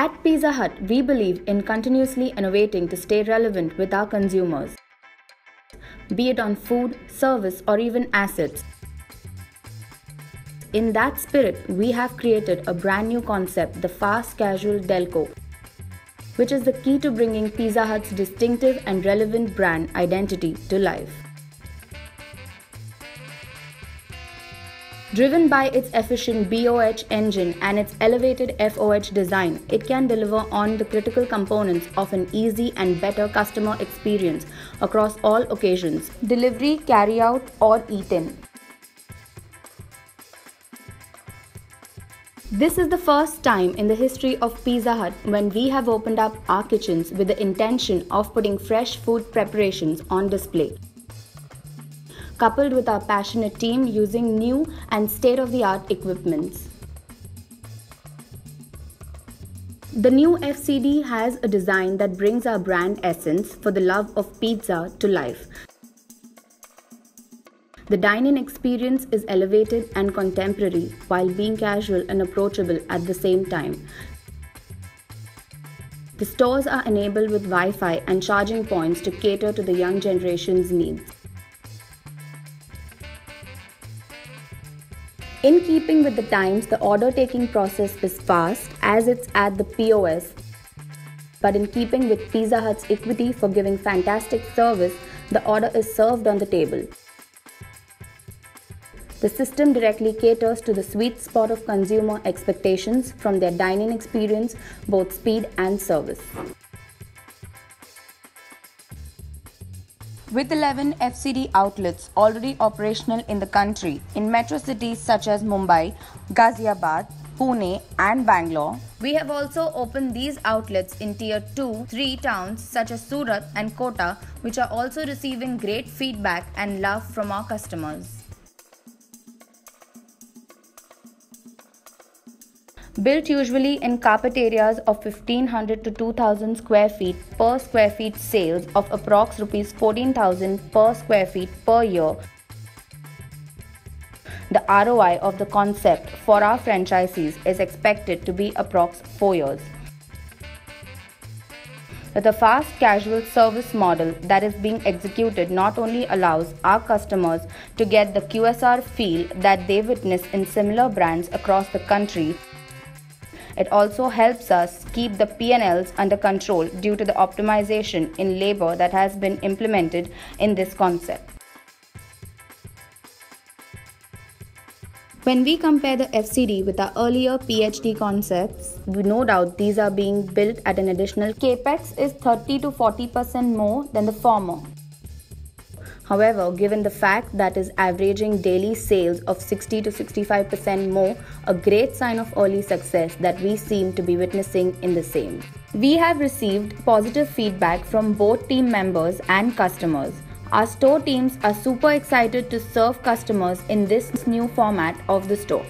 At Pizza Hut, we believe in continuously innovating to stay relevant with our consumers, be it on food, service, or even assets. In that spirit, we have created a brand new concept, the Fast Casual Delco, which is the key to bringing Pizza Hut's distinctive and relevant brand identity to life. Driven by its efficient BOH engine and its elevated FOH design, it can deliver on the critical components of an easy and better customer experience across all occasions delivery, carry out, or eat in. This is the first time in the history of Pizza Hut when we have opened up our kitchens with the intention of putting fresh food preparations on display. Coupled with our passionate team using new and state of the art equipments. The new FCD has a design that brings our brand essence for the love of pizza to life. The dine-in experience is elevated and contemporary while being casual and approachable at the same time. The stores are enabled with Wi-Fi and charging points to cater to the young generation's needs. In keeping with the times, the order taking process is fast as it's at the POS. But in keeping with Pizza Hut's equity for giving fantastic service, the order is served on the table. The system directly caters to the sweet spot of consumer expectations from their dining experience, both speed and service. With 11 FCD outlets already operational in the country in metro cities such as Mumbai, Ghaziabad, Pune, and Bangalore, we have also opened these outlets in tier 2, 3 towns such as Surat and Kota, which are also receiving great feedback and love from our customers. Built usually in carpet areas of 1500 to 2000 square feet per square feet sales of approx rupees 14000 per square feet per year. The ROI of the concept for our franchisees is expected to be approx 4 years. The fast casual service model that is being executed not only allows our customers to get the QSR feel that they witness in similar brands across the country it also helps us keep the P&Ls under control due to the optimization in labor that has been implemented in this concept. When we compare the FCD with our earlier PHD concepts, no doubt these are being built at an additional capex is 30 to 40% more than the former. However, given the fact that is averaging daily sales of 60 to 65% more, a great sign of early success that we seem to be witnessing in the same. We have received positive feedback from both team members and customers. Our store teams are super excited to serve customers in this new format of the store.